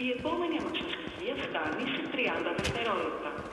Η επόμενη αμαξοστοιχεία φτάνει σε 30 δευτερόλεπτα.